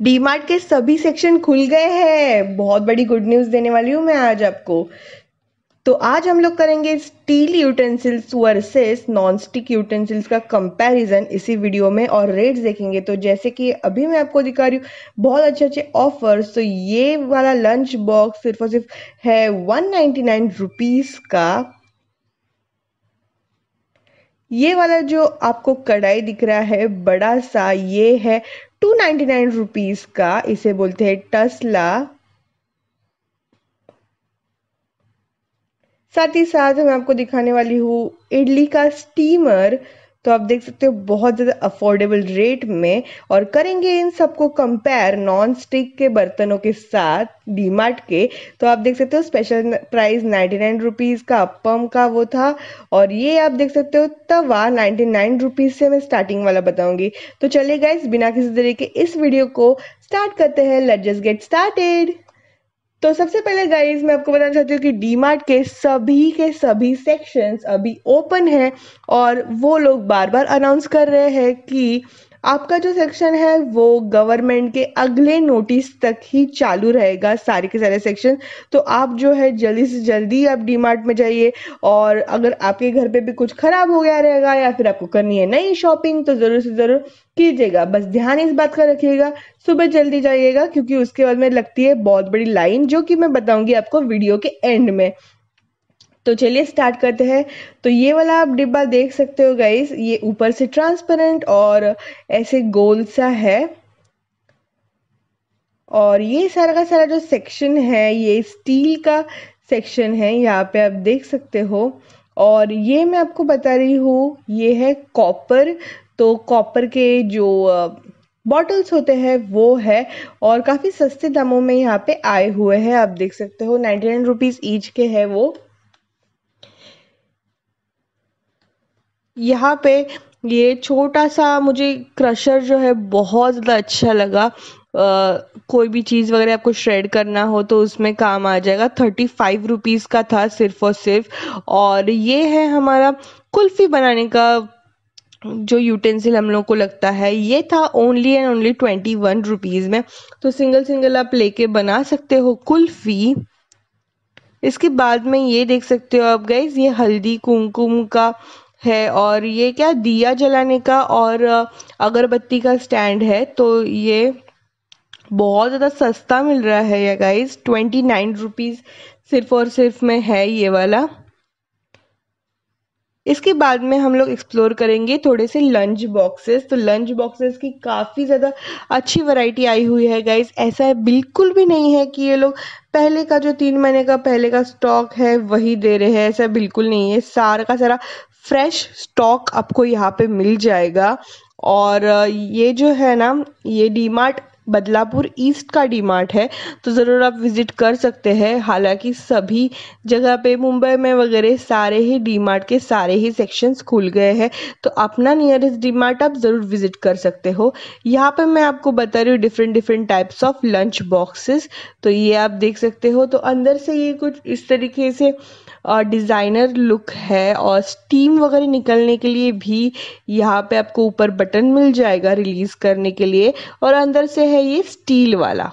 डीमार्ट के सभी सेक्शन खुल गए हैं। बहुत बड़ी गुड न्यूज़ देने वाली हूँ मैं आज आपको। तो आज हम लोग करेंगे steel utensils versus non stick utensils का कंपैरिजन इसी वीडियो में और रेट्स देखेंगे। तो जैसे कि अभी मैं आपको दिखा रही हूँ, बहुत अच्छे अच्छे ऑफर्स तो ये वाला लंच बॉक्स सिर्फ़ और सिर्फ़ है वन नाइन्टी नाइन रुपीज़ का। ये वाला जो आपको कढ़ाई दिख रहा है, बड़ा सा ये है टू नाइन्टी नाइन रुपीज़ का इसे बोलते हैं टसला साथ ही साथ मैं आपको दिखाने वाली हूँ इडली का स्टीमर तो आप देख सकते हो बहुत ज़्यादा अफोर्डेबल रेट में और करेंगे इन सबको कंपेयर नॉन स्टिक के बर्तनों के साथ डीमार्ट के तो आप देख सकते हो special price ninety nine rupees का अपम का वो था और ये आप देख सकते हो तवा नाइन्टी नाइन रुपीज़ से मैं स्टार्टिंग वाला बताऊँगी। तो चलिए गाइस बिना किसी तरीके इस वीडियो को स्टार्ट करते हैं। लेट जस्ट गेट स्टार्टेड तो सबसे पहले गाइज़ मैं आपको बताना चाहती हूँ कि डीमार्ट के सभी के सभी सेक्शंस अभी ओपन हैं और वो लोग बार बार अनाउंस कर रहे हैं कि आपका जो सेक्शन है, वो गवर्नमेंट के अगले नोटिस तक ही चालू रहेगा, सारे के सारे सेक्शन तो आप जो है, जल्दी से जल्दी आप डीमार्ट में जाइए और अगर आपके घर पे भी कुछ खराब हो गया रहेगा या फिर आपको करनी है नई शॉपिंग तो ज़रूर से ज़रूर कीजिएगा। बस ध्यान इस बात का रखिएगा, सुबह जल्दी जाइएगा, क्योंकि उसके बाद में लगती है बहुत बड़ी लाइन जो कि मैं बताऊँगी आपको वीडियो के एंड में। तो चलिए स्टार्ट करते हैं। तो ये वाला आप डिब्बा देख सकते हो गाइस ये ऊपर से ट्रांसपेरेंट और ऐसे गोल सा है। और ये सारा का सारा जो सेक्शन है, ये स्टील का सेक्शन है, यहाँ पे आप देख सकते हो। और ये मैं आपको बता रही हूँ, ये है कॉपर तो कॉपर के जो बॉटल्स होते हैं, वो है। और काफ़ी सस्ते दामों में यहाँ पे आए हुए हैं, आप देख सकते हो। नाइन्टी नाइन रुपीज़ ईच के है वो। यहाँ पे ये छोटा सा मुझे क्रशर जो है बहुत ज़्यादा अच्छा लगा। Uh, कोई भी चीज़ वगैरह आपको श्रेड करना हो तो उसमें काम आ जाएगा। थर्टी फाइव रुपीज़ का था सिर्फ़ और सिर्फ़। और ये है हमारा कुल्फ़ी बनाने का जो यूटेंसिल हम लोग को लगता है। ये था only and only twenty one rupees में। तो सिंगल सिंगल आप लेके बना सकते हो कुल्फ़ी। इसके बाद में ये देख सकते हो आप गाइज़ ये हल्दी कुमकुम का है और ये क्या दिया जलाने का और अगरबत्ती का स्टैंड है तो ये बहुत ज़्यादा सस्ता मिल रहा है, ये गाइस ट्वेंटी नाइन रुपीज़ सिर्फ़ और सिर्फ़ में है ये वाला। इसके बाद में हम लोग एक्सप्लोर करेंगे थोड़े से लंच बॉक्सेस तो लंच बॉक्सेस की काफ़ी ज़्यादा अच्छी वैरायटी आई हुई है गाइज़ ऐसा है बिल्कुल भी नहीं है कि ये लोग पहले का जो तीन महीने का पहले का स्टॉक है, वही दे रहे हैं. ऐसा बिल्कुल नहीं है. सारा का सारा फ्रेश स्टॉक आपको यहाँ पे मिल जाएगा. और ये जो है ना, ये डीमार्ट बदलापुर ईस्ट का डीमार्ट है तो ज़रूर आप विज़िट कर सकते हैं। हालाँकि सभी जगह पे मुंबई में वगैरह सारे ही डीमार्ट के सारे ही सेक्शंस खुल गए हैं तो अपना नियरेस्ट डीमार्ट आप ज़रूर विज़िट कर सकते हो। यहाँ पे मैं आपको बता रही हूँ different different types of lunch boxes तो ये आप देख सकते हो। तो अंदर से ये कुछ इस तरीके से डिज़ाइनर लुक है और स्टीम वगैरह निकलने के लिए भी यहाँ पे आपको ऊपर बटन मिल जाएगा रिलीज़ करने के लिए और अंदर से है ये स्टील वाला।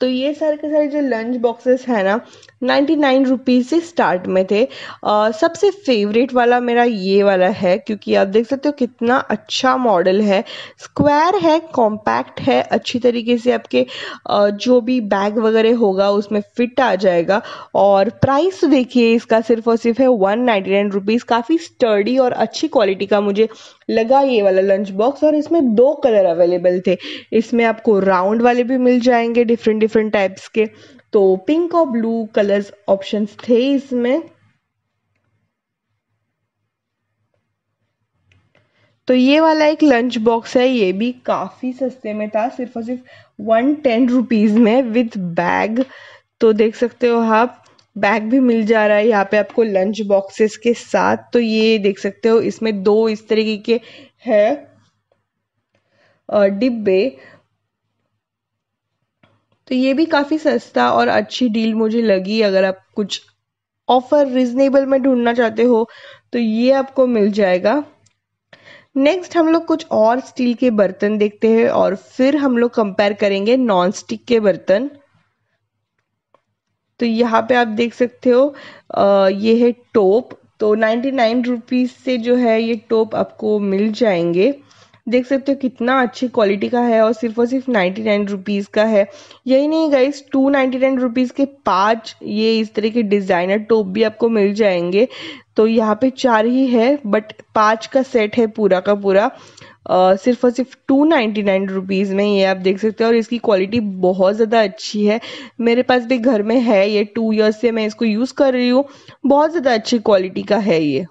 तो ये सारे के सारे जो लंच बॉक्सेस है ना नाइन्टी नाइन रुपीज़ से स्टार्ट में थे। आ, सबसे फेवरेट वाला मेरा ये वाला है क्योंकि आप देख सकते हो कितना अच्छा मॉडल है। स्क्वायर है कॉम्पैक्ट है अच्छी तरीके से आपके आ, जो भी बैग वगैरह होगा उसमें फिट आ जाएगा। और प्राइस देखिए इसका सिर्फ़ और सिर्फ़ है वन नाइन्टी नाइन रुपीज़ काफ़ी स्टर्डी और अच्छी क्वालिटी का मुझे लगा ये वाला लंच बॉक्स और इसमें दो कलर अवेलेबल थे। इसमें आपको राउंड वाले भी मिल जाएँगे डिफरेंट डिफरेंट टाइप्स के। तो पिंक और ब्लू कलर्स ऑप्शंस थे इसमें। तो ये वाला एक लंच बॉक्स है, ये भी काफ़ी सस्ते में था, सिर्फ़ और सिर्फ़ वन टेन रुपीज़ में विथ बैग तो देख सकते हो आप बैग भी मिल जा रहा है यहाँ पे आपको लंच बॉक्सेस के साथ। तो ये देख सकते हो, इसमें दो इस तरीके के है डिब्बे। तो ये भी काफ़ी सस्ता और अच्छी डील मुझे लगी अगर आप कुछ ऑफ़र रिजनेबल में ढूंढना चाहते हो तो ये आपको मिल जाएगा। नेक्स्ट हम लोग कुछ और स्टील के बर्तन देखते हैं और फिर हम लोग कंपेयर करेंगे नॉन स्टिक के बर्तन। तो यहाँ पे आप देख सकते हो आ, ये है टोप तो नाइन्टी नाइन रुपीज़ से जो है ये टोप आपको मिल जाएँगे। देख सकते हो कितना अच्छी क्वालिटी का है और सिर्फ़ और सिर्फ़ नाइन्टी नाइन रुपीज़ का है। यही नहीं guys two ninety nine rupees के पाँच ये इस तरह के डिज़ाइनर टोप भी आपको मिल जाएँगे। तो यहाँ पे चार ही है बट पाँच का सेट है पूरा का पूरा। Uh, सिर्फ़ और सिर्फ़ टू नाइन्टी नाइन रुपीज़ में ये आप देख सकते हो और इसकी क्वालिटी बहुत ज़्यादा अच्छी है। मेरे पास भी घर में है ये टू ईयर्स से मैं इसको यूज़ कर रही हूँ। बहुत ज़्यादा अच्छी क्वालिटी का है ये।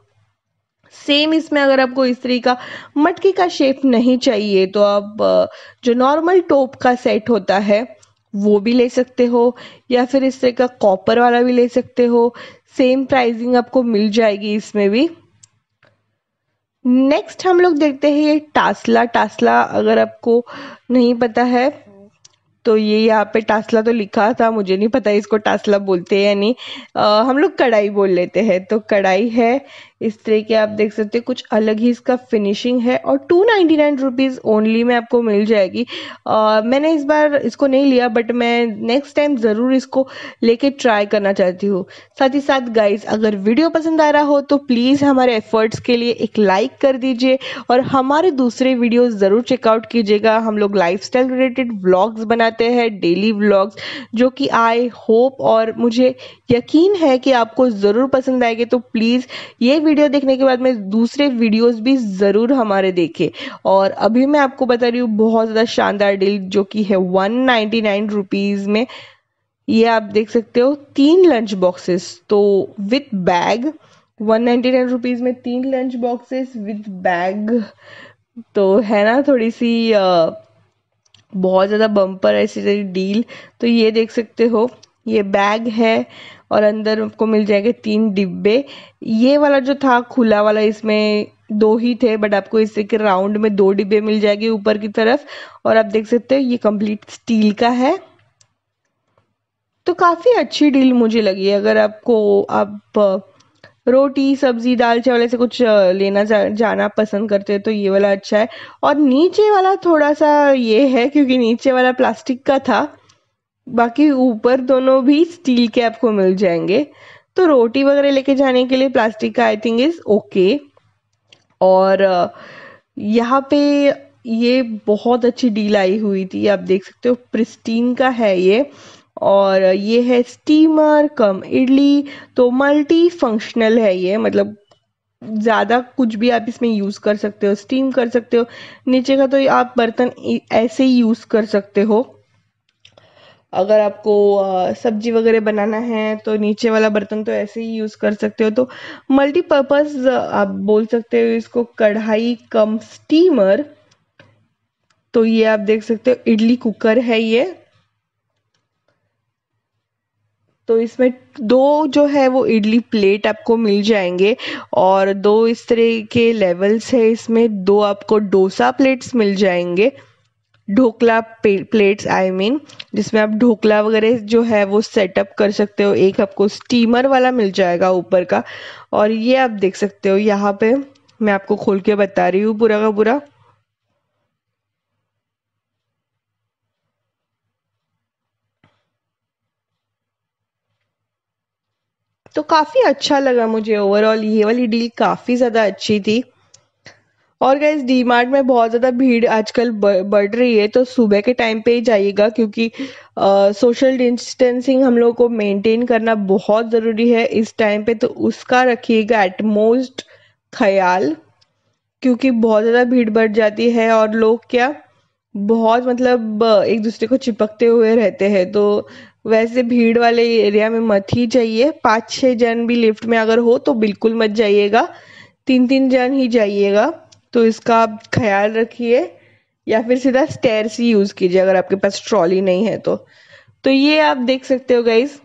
सेम इसमें अगर आपको इस तरीके का मटके का शेप नहीं चाहिए तो आप जो नॉर्मल टोप का सेट होता है वो भी ले सकते हो या फिर इस तरह का कॉपर वाला भी ले सकते हो। सेम प्राइसिंग आपको मिल जाएगी इसमें भी। नेक्स्ट हम लोग देखते हैं ये टासला टासला अगर आपको नहीं पता है तो ये यहाँ पे टासला तो लिखा था मुझे नहीं पता इसको टासला बोलते हैं या नहीं। आ, हम लोग कढ़ाई बोल लेते हैं तो कढ़ाई है इस तरह के आप देख सकते हैं कुछ अलग ही इसका फिनिशिंग है और two ninety nine rupees only में आपको मिल जाएगी। आ, मैंने इस बार इसको नहीं लिया बट मैं नेक्स्ट टाइम ज़रूर इसको लेके ट्राई करना चाहती हूँ। साथ ही साथ गाइज़ अगर वीडियो पसंद आ रहा हो तो प्लीज़ हमारे एफर्ट्स के लिए एक लाइक कर दीजिए और हमारे दूसरे वीडियो ज़रूर चेकआउट कीजिएगा। हम लोग लाइफ रिलेटेड व्लॉग्स बनाते हैं डेली व्लॉग्स जो कि आई होप और मुझे यकीन है कि आपको ज़रूर पसंद आएँगे। तो प्लीज़ ये वीडियो देखने के बाद में दूसरे वीडियोस भी ज़रूर हमारे देखे। और अभी मैं आपको बता रही हूँ बहुत ज़्यादा शानदार डील जो कि है वन नाइन्टी में। ये आप देख सकते हो तीन लंच बॉक्सेस तो विथ बैग वन नाइन्टी में तीन लंच बॉक्सेस विथ बैग तो है ना थोड़ी सी आ, बहुत ज़्यादा बम्पर ऐसी डील। तो ये देख सकते हो ये बैग है। और अंदर आपको मिल जाएँगे तीन डिब्बे। ये वाला जो था खुला वाला इसमें दो ही थे बट आपको इससे के राउंड में दो डिब्बे मिल जाएँगे ऊपर की तरफ़। और आप देख सकते हो ये कंप्लीट स्टील का है। तो काफ़ी अच्छी डील मुझे लगी अगर आपको आप रोटी सब्ज़ी दाल चावल ऐसे कुछ लेना जा, जाना पसंद करते हैं तो ये वाला अच्छा है। और नीचे वाला थोड़ा सा ये है क्योंकि नीचे वाला प्लास्टिक का था। बाकी ऊपर दोनों भी स्टील के आपको मिल जाएँगे। तो रोटी वगैरह लेके जाने के लिए प्लास्टिक का आई थिंक इज़ ओके और यहाँ पे ये बहुत अच्छी डील आई हुई थी, आप देख सकते हो प्रिस्टीन का है ये। और ये है स्टीमर कम इडली तो मल्टी फंक्शनल है ये मतलब ज़्यादा कुछ भी आप इसमें यूज़ कर सकते हो स्टीम कर सकते हो। नीचे का तो आप बर्तन ऐसे ही यूज़ कर सकते हो। अगर आपको सब्ज़ी वगैरह बनाना है तो नीचे वाला बर्तन तो ऐसे ही यूज़ कर सकते हो। तो मल्टीपर्पज़ आप बोल सकते हो इसको कढ़ाई कम स्टीमर तो ये आप देख सकते हो, इडली कुकर है ये। तो इसमें दो जो है वो इडली प्लेट आपको मिल जाएँगे, और दो इस तरह के लेवल्स है, इसमें दो आपको डोसा प्लेट्स मिल जाएँगे। ढोकला प्लेट्स आई मीन जिसमें आप ढोकला वगैरह जो है वो सेटअप कर सकते हो। एक आपको स्टीमर वाला मिल जाएगा ऊपर का। और ये आप देख सकते हो, यहाँ पे मैं आपको खोल के बता रही हूँ पूरा का पूरा। तो काफ़ी अच्छा लगा मुझे ओवरऑल ये वाली डील काफ़ी ज़्यादा अच्छी थी। और गैस डी मार्ट में बहुत ज़्यादा भीड़ आजकल बढ़ रही है तो सुबह के टाइम पे ही जाइएगा, क्योंकि सोशल डिस्टेंसिंग हम लोग को मेंटेन करना बहुत ज़रूरी है इस टाइम पे तो उसका रखिएगा एटमोस्ट ख्याल, क्योंकि बहुत ज़्यादा भीड़ बढ़ जाती है और लोग क्या, बहुत मतलब एक दूसरे को चिपकते हुए रहते हैं तो वैसे भीड़ वाले एरिया में मत ही जाइए, पाँच छः जन भी लिफ्ट में अगर हो तो बिल्कुल मत जाइएगा, तीन तीन जन ही जाइएगा। तो इसका आप ख्याल रखिए या फिर सीधा स्टेयर्स ही यूज़ कीजिए, अगर आपके पास ट्रॉली नहीं है तो। तो ये आप देख सकते हो गाइज़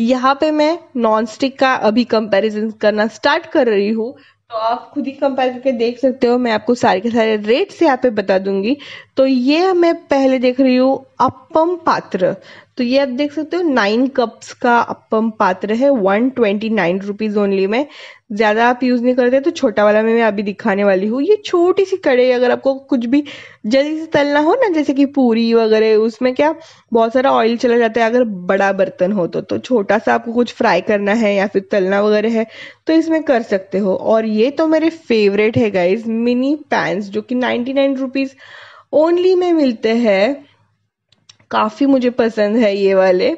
यहाँ पे मैं नॉन स्टिक का अभी कंपैरिजन करना स्टार्ट कर रही हूँ। तो आप खुद ही कंपेयर करके देख सकते हो, मैं आपको सारे के सारे रेट्स यहाँ पे बता दूँगी। तो ये मैं पहले देख रही हूँ अपम पात्र तो ये आप देख सकते हो नाइन कप्स का अपम पात्र है one twenty nine rupees only में। ज़्यादा आप यूज़ नहीं करते तो छोटा वाला में, मैं अभी दिखाने वाली हूँ। ये छोटी सी कड़े अगर आपको कुछ भी जल्दी से तलना हो ना, जैसे कि पूरी वगैरह, उसमें क्या बहुत सारा ऑयल चला जाता है, अगर बड़ा बर्तन हो तो तो छोटा सा आपको कुछ फ्राई करना है या फिर तलना वगैरह है तो इसमें कर सकते हो। और ये तो मेरे फेवरेट है गाइज़ मिनी पैंस जो कि नाइन्टी नाइन रुपीज़ ओनली में मिलते हैं। काफ़ी मुझे पसंद है ये वाले।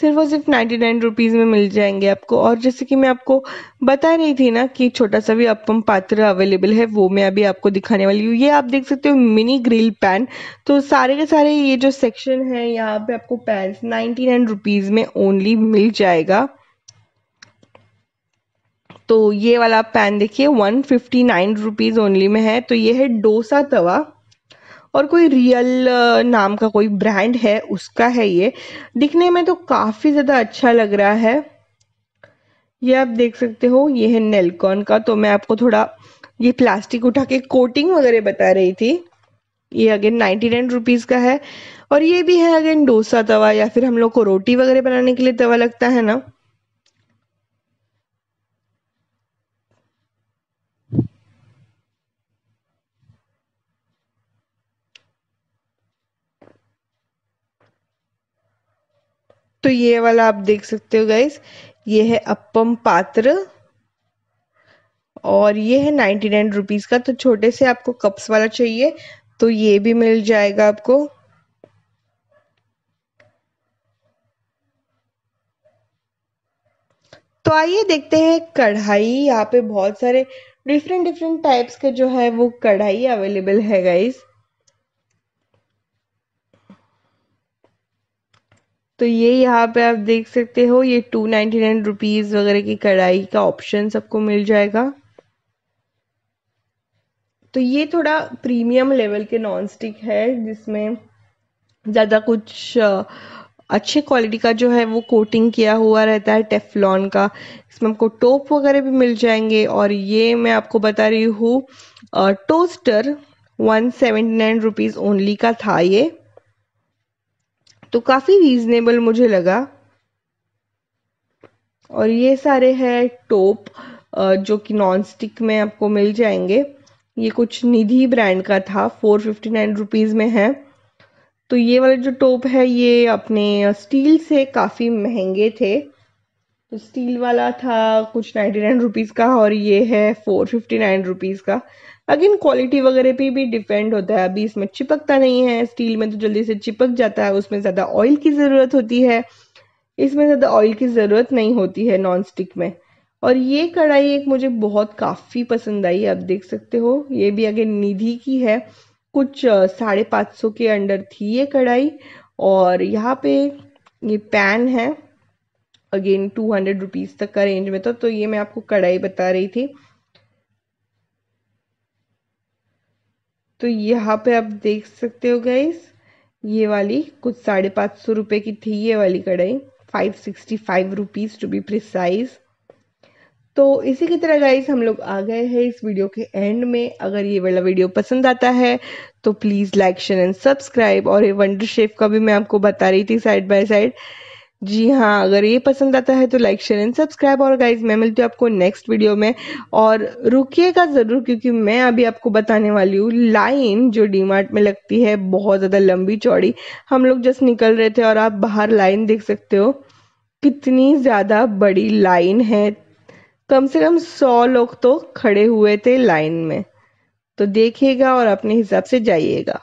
सिर्फ़ और सिर्फ़ नाइन्टी नाइन रुपीज़ में मिल जाएँगे आपको। और जैसे कि मैं आपको बता रही थी ना कि छोटा सा भी अपम पात्र अवेलेबल है, वो मैं अभी आपको दिखाने वाली हूँ। ये आप देख सकते हो मिनी ग्रिल पैन तो सारे के सारे ये जो सेक्शन है, यहाँ पे आपको पैन नाइन्टी नाइन रुपीज़ में ओनली मिल जाएगा। तो ये वाला पैन देखिए one fifty nine rupees only में है। तो ये है डोसा तवा। और कोई रियल नाम का कोई ब्रांड है, उसका है ये। दिखने में तो काफ़ी ज़्यादा अच्छा लग रहा है। ये आप देख सकते हो, ये है नेलकॉन का तो मैं आपको थोड़ा ये प्लास्टिक उठा के कोटिंग वगैरह बता रही थी। ये अगेन नाइन्टी नाइन रुपीज़ का है। और ये भी है अगेन डोसा तवा या फिर हम लोग को रोटी वगैरह बनाने के लिए तवा लगता है ना। तो ये वाला आप देख सकते हो गाइस ये है अपम पात्र और ये है नाइन्टी नाइन रुपीज़ का तो छोटे से आपको कप्स वाला चाहिए तो ये भी मिल जाएगा आपको। तो आइए देखते हैं कढ़ाई, यहाँ पे बहुत सारे डिफरेंट डिफरेंट टाइप्स के जो है वो कढ़ाई अवेलेबल है गाइस तो ये यहाँ पे आप देख सकते हो, ये टू नाइन्टी नाइन रुपीज़ वगैरह की कढ़ाई का ऑप्शन सबको मिल जाएगा। तो ये थोड़ा प्रीमियम लेवल के नॉन स्टिक है, जिसमें ज़्यादा कुछ अच्छे क्वालिटी का जो है वो कोटिंग किया हुआ रहता है टेफलॉन का। इसमें आपको टोप वगैरह भी मिल जाएँगे और ये मैं आपको बता रही हूँ toaster one seventy nine rupees only का था ये। तो काफ़ी रीजनेबल मुझे लगा। और ये सारे हैं टोप जो कि नॉन स्टिक में आपको मिल जाएँगे। ये कुछ निधि ब्रांड का था फोर फिफ्टी नाइन रुपीज़ में है। तो ये वाले जो टोप है, ये अपने स्टील से काफ़ी महँगे थे। तो स्टील वाला था कुछ नाइन्टी नाइन रुपीज़ का और ये है फोर फिफ्टी नाइन रुपीज़ का। अगेन क्वालिटी वगैरह पे भी डिपेंड होता है। अभी इसमें चिपकता नहीं है। स्टील में तो जल्दी से चिपक जाता है। उसमें ज़्यादा ऑयल की ज़रूरत होती है। इसमें ज़्यादा ऑयल की ज़रूरत नहीं होती है नॉन स्टिक में। और ये कढ़ाई एक मुझे बहुत काफ़ी पसंद आई। आप देख सकते हो। ये भी अगेन निधि की है। कुछ साढ़े पाँच सौ के अंडर थी ये कढ़ाई। और यहाँ पे ये पैन है। अगेन टू हंड्रेड रुपीज़ तक का रेंज में था। तो ये मैं आपको कढ़ाई बता रही थी। तो यहाँ पे आप देख सकते हो गाइस ये वाली कुछ साढ़े पाँच सौ रुपये की थी ये वाली कढ़ाई five sixty five rupees to be precise तो इसी की तरह गाइस हम लोग आ गए हैं इस वीडियो के एंड में। अगर ये वाला वीडियो पसंद आता है तो please like share and subscribe और ये वंडर शेफ का भी मैं आपको बता रही थी साइड बाय साइड जी हाँ अगर ये पसंद आता है तो लाइक शेयर एंड सब्सक्राइब और गाइज़ मैं मिलती हूँ आपको नेक्स्ट वीडियो में। और रुकिएगा ज़रूर, क्योंकि मैं अभी आपको बताने वाली हूँ लाइन जो डीमार्ट में लगती है, बहुत ज़्यादा लंबी चौड़ी। हम लोग जस्ट निकल रहे थे और आप बाहर लाइन देख सकते हो, कितनी ज़्यादा बड़ी लाइन है। कम से कम सौ लोग तो खड़े हुए थे लाइन में। तो देखिएगा और अपने हिसाब से जाइएगा।